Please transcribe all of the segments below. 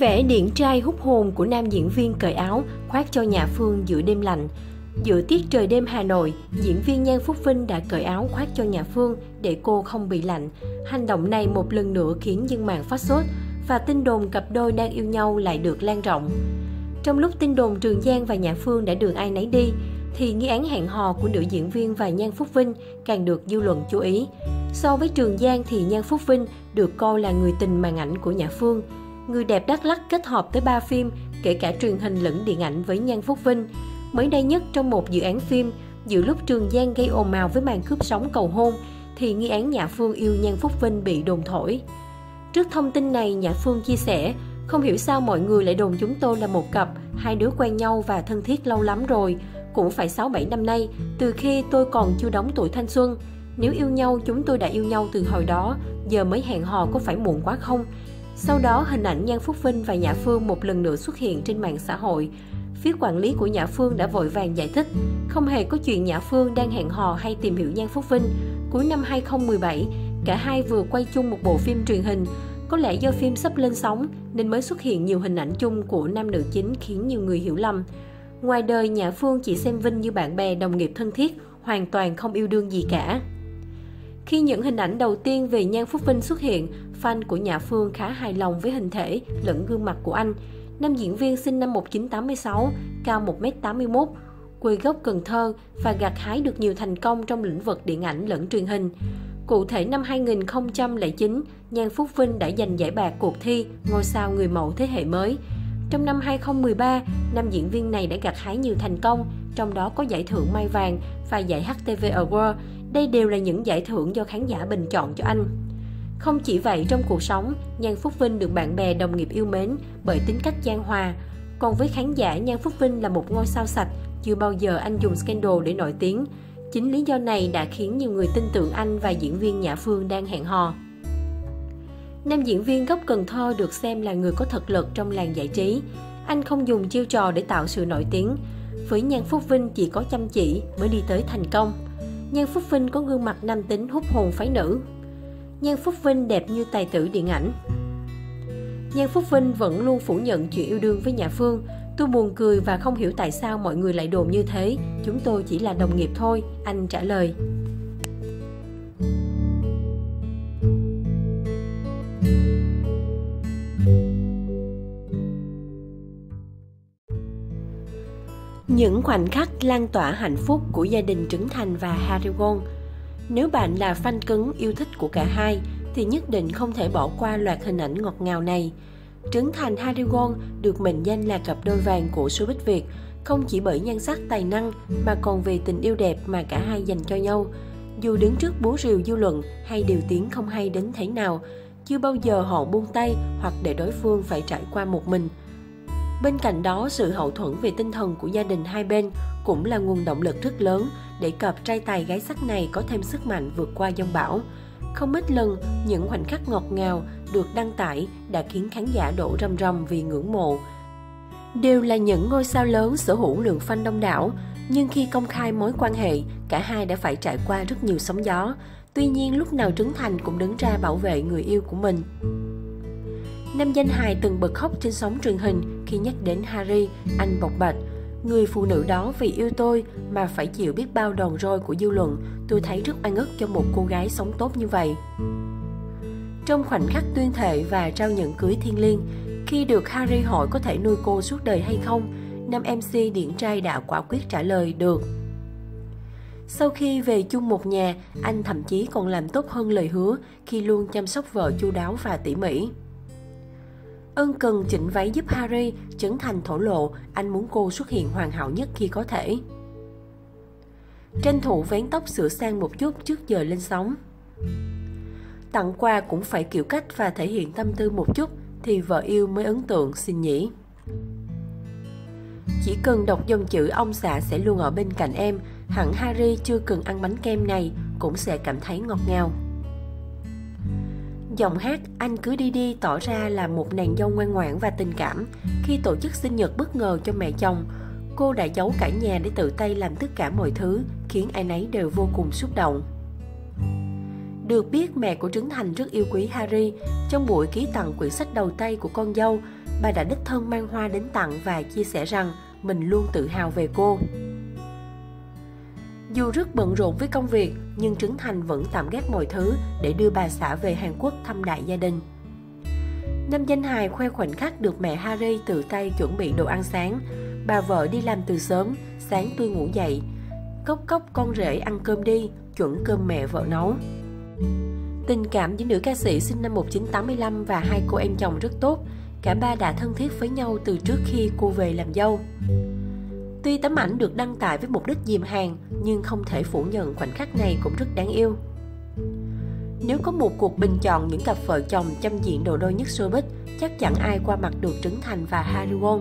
Vẻ điển trai hút hồn của nam diễn viên cởi áo khoác cho nhà Phương giữa đêm lạnh. Giữa tiết trời đêm Hà Nội, diễn viên Nhan Phúc Vinh đã cởi áo khoác cho nhà Phương để cô không bị lạnh. Hành động này một lần nữa khiến dân mạng phát sốt và tin đồn cặp đôi đang yêu nhau lại được lan rộng. Trong lúc tin đồn Trường Giang và Nhà Phương đã đường ai nấy đi, thì nghi án hẹn hò của nữ diễn viên và Nhan Phúc Vinh càng được dư luận chú ý. So với Trường Giang thì Nhan Phúc Vinh được coi là người tình màn ảnh của Nhà Phương. Người đẹp Đắk Lắk kết hợp tới 3 phim, kể cả truyền hình lẫn điện ảnh với Nhan Phúc Vinh. Mới đây nhất trong một dự án phim, giữa lúc Trường Giang gây ồn ào với màn cướp sóng cầu hôn, thì nghi án Nhã Phương yêu Nhan Phúc Vinh bị đồn thổi. Trước thông tin này, Nhã Phương chia sẻ, không hiểu sao mọi người lại đồn chúng tôi là một cặp, hai đứa quen nhau và thân thiết lâu lắm rồi, cũng phải 6-7 năm nay, từ khi tôi còn chưa đóng tuổi thanh xuân. Nếu yêu nhau, chúng tôi đã yêu nhau từ hồi đó, giờ mới hẹn hò có phải muộn quá không? Sau đó, hình ảnh Nhan Phúc Vinh và Nhã Phương một lần nữa xuất hiện trên mạng xã hội. Phía quản lý của Nhã Phương đã vội vàng giải thích, không hề có chuyện Nhã Phương đang hẹn hò hay tìm hiểu Nhan Phúc Vinh. Cuối năm 2017, cả hai vừa quay chung một bộ phim truyền hình. Có lẽ do phim sắp lên sóng nên mới xuất hiện nhiều hình ảnh chung của nam nữ chính khiến nhiều người hiểu lầm. Ngoài đời, Nhã Phương chỉ xem Vinh như bạn bè đồng nghiệp thân thiết, hoàn toàn không yêu đương gì cả. Khi những hình ảnh đầu tiên về Nhan Phúc Vinh xuất hiện, fan của Nhã Phương khá hài lòng với hình thể lẫn gương mặt của anh. Nam diễn viên sinh năm 1986, cao 1m81, quê gốc Cần Thơ và gặt hái được nhiều thành công trong lĩnh vực điện ảnh lẫn truyền hình. Cụ thể năm 2009, Nhan Phúc Vinh đã giành giải bạc cuộc thi Ngôi sao người mẫu thế hệ mới. Trong năm 2013, nam diễn viên này đã gặt hái nhiều thành công, trong đó có giải thưởng Mai Vàng và giải HTV Award. Đây đều là những giải thưởng do khán giả bình chọn cho anh. Không chỉ vậy, trong cuộc sống, Nhan Phúc Vinh được bạn bè đồng nghiệp yêu mến bởi tính cách gian hòa. Còn với khán giả, Nhan Phúc Vinh là một ngôi sao sạch, chưa bao giờ anh dùng scandal để nổi tiếng. Chính lý do này đã khiến nhiều người tin tưởng anh và diễn viên Nhã Phương đang hẹn hò. Nam diễn viên gốc Cần Thơ được xem là người có thực lực trong làng giải trí. Anh không dùng chiêu trò để tạo sự nổi tiếng. Với Nhan Phúc Vinh chỉ có chăm chỉ mới đi tới thành công. Nhan Phúc Vinh có gương mặt nam tính hút hồn phái nữ. Nhan Phúc Vinh đẹp như tài tử điện ảnh. Nhan Phúc Vinh vẫn luôn phủ nhận chuyện yêu đương với Nhà Phương. Tôi buồn cười và không hiểu tại sao mọi người lại đồn như thế. Chúng tôi chỉ là đồng nghiệp thôi, anh trả lời. Những khoảnh khắc lan tỏa hạnh phúc của gia đình Trấn Thành và Harry Won. Nếu bạn là fan cứng yêu thích của cả hai, thì nhất định không thể bỏ qua loạt hình ảnh ngọt ngào này. Trấn Thành Harry Won được mệnh danh là cặp đôi vàng của showbiz Việt, không chỉ bởi nhan sắc tài năng mà còn vì tình yêu đẹp mà cả hai dành cho nhau. Dù đứng trước búa rìu dư luận hay điều tiếng không hay đến thế nào, chưa bao giờ họ buông tay hoặc để đối phương phải trải qua một mình. Bên cạnh đó, sự hậu thuẫn về tinh thần của gia đình hai bên cũng là nguồn động lực rất lớn để cặp trai tài gái sắc này có thêm sức mạnh vượt qua dông bão. Không ít lần, những khoảnh khắc ngọt ngào được đăng tải đã khiến khán giả đổ rầm rầm vì ngưỡng mộ. Đều là những ngôi sao lớn sở hữu lượng fan đông đảo, nhưng khi công khai mối quan hệ, cả hai đã phải trải qua rất nhiều sóng gió. Tuy nhiên lúc nào Trấn Thành cũng đứng ra bảo vệ người yêu của mình. Nam danh hài từng bật khóc trên sóng truyền hình khi nhắc đến Harry, anh bộc bạch. Người phụ nữ đó vì yêu tôi mà phải chịu biết bao đòn roi của dư luận, tôi thấy rất oan ức cho một cô gái sống tốt như vậy. Trong khoảnh khắc tuyên thệ và trao nhận cưới thiên liêng, khi được Harry hỏi có thể nuôi cô suốt đời hay không, nam MC điển trai đã quả quyết trả lời được. Sau khi về chung một nhà, anh thậm chí còn làm tốt hơn lời hứa khi luôn chăm sóc vợ chu đáo và tỉ mỉ. Ân cần chỉnh váy giúp Harry, Trấn Thành thổ lộ anh muốn cô xuất hiện hoàn hảo nhất khi có thể. Tranh thủ vén tóc sửa sang một chút trước giờ lên sóng. Tặng quà cũng phải kiểu cách và thể hiện tâm tư một chút thì vợ yêu mới ấn tượng xin nhỉ. Chỉ cần đọc dòng chữ ông xã sẽ luôn ở bên cạnh em, hẳn Harry chưa cần ăn bánh kem này cũng sẽ cảm thấy ngọt ngào. Giọng hát Anh cứ đi đi tỏ ra là một nàng dâu ngoan ngoãn và tình cảm. Khi tổ chức sinh nhật bất ngờ cho mẹ chồng, cô đã giấu cả nhà để tự tay làm tất cả mọi thứ, khiến ai nấy đều vô cùng xúc động. Được biết mẹ của Trấn Thành rất yêu quý Harry. Trong buổi ký tặng quyển sách đầu tay của con dâu, bà đã đích thân mang hoa đến tặng và chia sẻ rằng mình luôn tự hào về cô. Dù rất bận rộn với công việc, nhưng Trấn Thành vẫn tạm gác mọi thứ để đưa bà xã về Hàn Quốc thăm đại gia đình. Nam danh hài khoe khoảnh khắc được mẹ Harry tự tay chuẩn bị đồ ăn sáng. Bà vợ đi làm từ sớm, sáng tôi ngủ dậy. Cốc cốc con rể ăn cơm đi, chuẩn cơm mẹ vợ nấu. Tình cảm giữa nữ ca sĩ sinh năm 1985 và hai cô em chồng rất tốt. Cả ba đã thân thiết với nhau từ trước khi cô về làm dâu. Tuy tấm ảnh được đăng tải với mục đích dìm hàng, nhưng không thể phủ nhận khoảnh khắc này cũng rất đáng yêu. Nếu có một cuộc bình chọn những cặp vợ chồng chăm diện đồ đôi nhất showbiz, chắc chẳng ai qua mặt được Trấn Thành và Harry Won.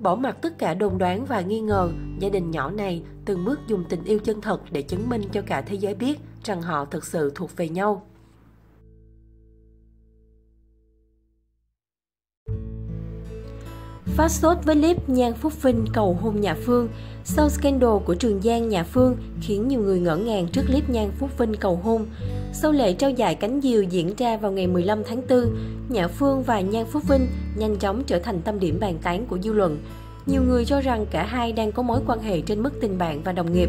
Bỏ mặt tất cả đồn đoán và nghi ngờ, gia đình nhỏ này từng bước dùng tình yêu chân thật để chứng minh cho cả thế giới biết rằng họ thực sự thuộc về nhau. Phát sốt với clip Nhan Phúc Vinh cầu hôn nhà Phương. Sau scandal của Trường Giang nhà Phương khiến nhiều người ngỡ ngàng trước clip Nhan Phúc Vinh cầu hôn. Sau lễ trao giải cánh diều diễn ra vào ngày 15 tháng 4, Nhã Phương và Nhan Phúc Vinh nhanh chóng trở thành tâm điểm bàn tán của dư luận. Nhiều người cho rằng cả hai đang có mối quan hệ trên mức tình bạn và đồng nghiệp.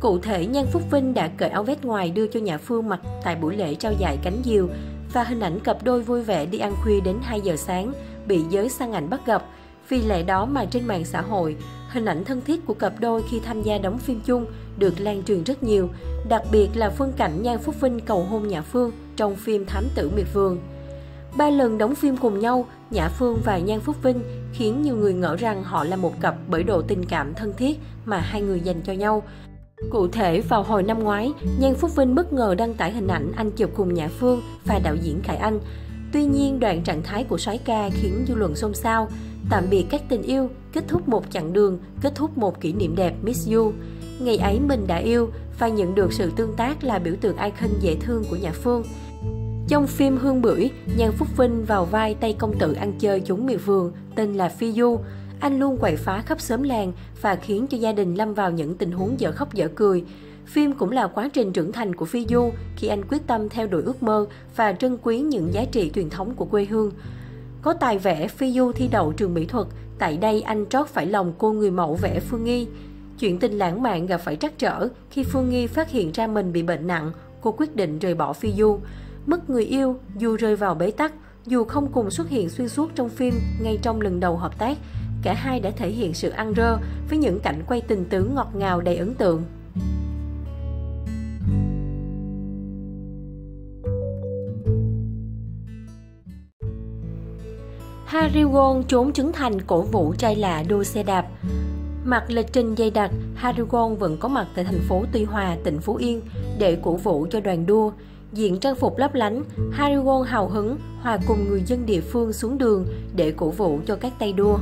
Cụ thể, Nhan Phúc Vinh đã cởi áo vest ngoài đưa cho Nhã Phương mặc tại buổi lễ trao giải cánh diều và hình ảnh cặp đôi vui vẻ đi ăn khuya đến 2 giờ sáng bị giới săn ảnh bắt gặp. Vì lẽ đó mà trên mạng xã hội, hình ảnh thân thiết của cặp đôi khi tham gia đóng phim chung được lan truyền rất nhiều, đặc biệt là phân cảnh Nhan Phúc Vinh cầu hôn Nhã Phương trong phim Thám tử Miệt Vườn. Ba lần đóng phim cùng nhau, Nhã Phương và Nhan Phúc Vinh khiến nhiều người ngỡ rằng họ là một cặp bởi độ tình cảm thân thiết mà hai người dành cho nhau. Cụ thể, vào hồi năm ngoái, Nhan Phúc Vinh bất ngờ đăng tải hình ảnh anh chụp cùng Nhã Phương và đạo diễn Khải Anh. Tuy nhiên, đoạn trạng thái của soái ca khiến dư luận xôn xao. Tạm biệt các tình yêu, kết thúc một chặng đường, kết thúc một kỷ niệm đẹp Miss You. Ngày ấy mình đã yêu và nhận được sự tương tác là biểu tượng icon dễ thương của nhà Phương. Trong phim Hương Bưởi, Nhan Phúc Vinh vào vai tay công tử ăn chơi chúng miệt vườn tên là Phi Du. Anh luôn quậy phá khắp xóm làng và khiến cho gia đình lâm vào những tình huống dở khóc dở cười. Phim cũng là quá trình trưởng thành của Phi Du khi anh quyết tâm theo đuổi ước mơ và trân quý những giá trị truyền thống của quê hương. Có tài vẽ, Phi Du thi đậu trường mỹ thuật, tại đây anh trót phải lòng cô người mẫu vẽ Phương Nghi. Chuyện tình lãng mạn gặp phải trắc trở khi Phương Nghi phát hiện ra mình bị bệnh nặng, cô quyết định rời bỏ Phi Du. Mất người yêu, dù rơi vào bế tắc, dù không cùng xuất hiện xuyên suốt trong phim ngay trong lần đầu hợp tác, cả hai đã thể hiện sự ăn rơ với những cảnh quay tình tứ ngọt ngào đầy ấn tượng. Harigon trốn trứng thành cổ vũ trai lạ đua xe đạp. Mặc lịch trình dày đặc, Harigon vẫn có mặt tại thành phố Tuy Hòa, tỉnh Phú Yên để cổ vũ cho đoàn đua. Diện trang phục lấp lánh, Harigon hào hứng hòa cùng người dân địa phương xuống đường để cổ vũ cho các tay đua.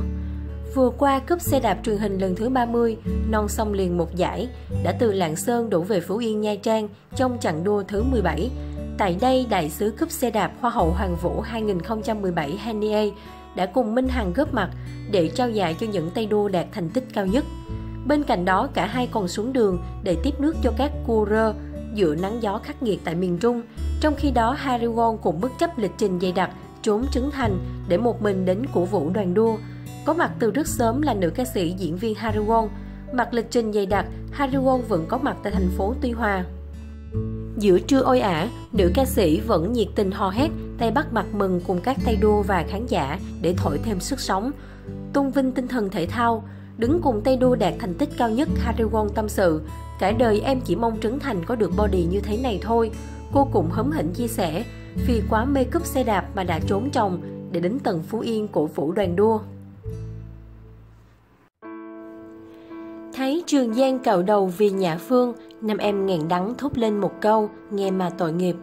Vừa qua cúp xe đạp truyền hình lần thứ 30, non sông liền một giải, đã từ Lạng Sơn đổ về Phú Yên Nha Trang trong chặng đua thứ 17. Tại đây, đại sứ cúp xe đạp Hoa hậu Hoàng Vũ 2017 Hanie đã cùng Minh Hằng góp mặt để trao giải cho những tay đua đạt thành tích cao nhất. Bên cạnh đó, cả hai còn xuống đường để tiếp nước cho các cua rơ giữa nắng gió khắc nghiệt tại miền Trung. Trong khi đó, Harry Won cũng bất chấp lịch trình dày đặc, trốn Trấn thành để một mình đến cổ vũ đoàn đua. Có mặt từ rất sớm là nữ ca sĩ diễn viên Harry Won. Mặc lịch trình dày đặc, Harry Won vẫn có mặt tại thành phố Tuy Hòa. Giữa trưa ôi ả, nữ ca sĩ vẫn nhiệt tình hò hét, tay bắt mặt mừng cùng các tay đua và khán giả để thổi thêm sức sống. tôn vinh tinh thần thể thao, đứng cùng tay đua đạt thành tích cao nhất Harry Won tâm sự, cả đời em chỉ mong Trấn Thành có được body như thế này thôi. Cô cũng hấm hỉnh chia sẻ, vì quá mê cúp xe đạp mà đã trốn chồng để đến tận Phú Yên cổ vũ đoàn đua. Thấy Trường Giang cạo đầu vì nhà Phương, Nam em ngàn đắng thốt lên một câu, nghe mà tội nghiệp.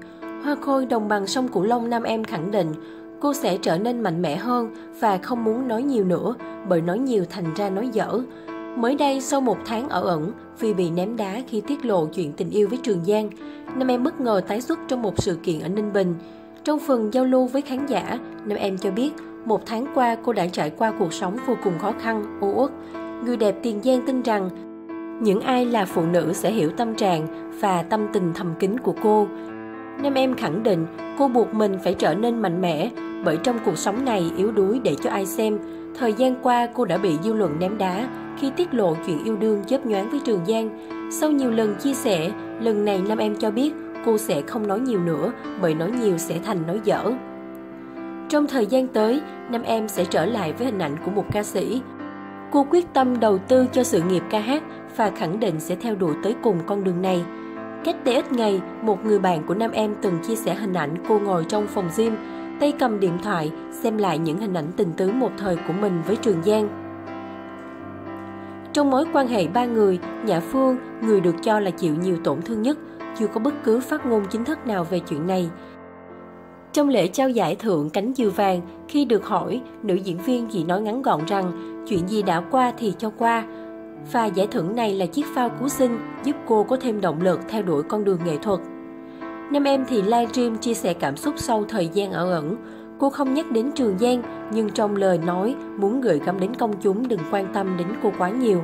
Hoa Khôi đồng bằng sông Cửu Long Nam em khẳng định, cô sẽ trở nên mạnh mẽ hơn và không muốn nói nhiều nữa, bởi nói nhiều thành ra nói dở. Mới đây, sau một tháng ở ẩn, vì bị ném đá khi tiết lộ chuyện tình yêu với Trường Giang, Nam em bất ngờ tái xuất trong một sự kiện ở Ninh Bình. Trong phần giao lưu với khán giả, Nam em cho biết một tháng qua cô đã trải qua cuộc sống vô cùng khó khăn, u uất. Người đẹp Tiền Giang tin rằng những ai là phụ nữ sẽ hiểu tâm trạng và tâm tình thầm kín của cô. Nam em khẳng định cô buộc mình phải trở nên mạnh mẽ bởi trong cuộc sống này yếu đuối để cho ai xem. Thời gian qua cô đã bị dư luận ném đá khi tiết lộ chuyện yêu đương chớp nhoáng với Trường Giang. Sau nhiều lần chia sẻ, lần này Nam em cho biết cô sẽ không nói nhiều nữa bởi nói nhiều sẽ thành nói dở. Trong thời gian tới, Nam em sẽ trở lại với hình ảnh của một ca sĩ. Cô quyết tâm đầu tư cho sự nghiệp ca hát và khẳng định sẽ theo đuổi tới cùng con đường này. Cách đây ít ngày, một người bạn của nam em từng chia sẻ hình ảnh cô ngồi trong phòng gym, tay cầm điện thoại, xem lại những hình ảnh tình tứ một thời của mình với Trường Giang. Trong mối quan hệ ba người, Nhã Phương, người được cho là chịu nhiều tổn thương nhất, chưa có bất cứ phát ngôn chính thức nào về chuyện này. Trong lễ trao giải thưởng cánh diều vàng, khi được hỏi, nữ diễn viên chỉ nói ngắn gọn rằng chuyện gì đã qua thì cho qua, và giải thưởng này là chiếc phao cứu sinh giúp cô có thêm động lực theo đuổi con đường nghệ thuật. Nam em thì livestream chia sẻ cảm xúc sau thời gian ở ẩn. Cô không nhắc đến Trường Giang, nhưng trong lời nói muốn gửi gắm đến công chúng đừng quan tâm đến cô quá nhiều.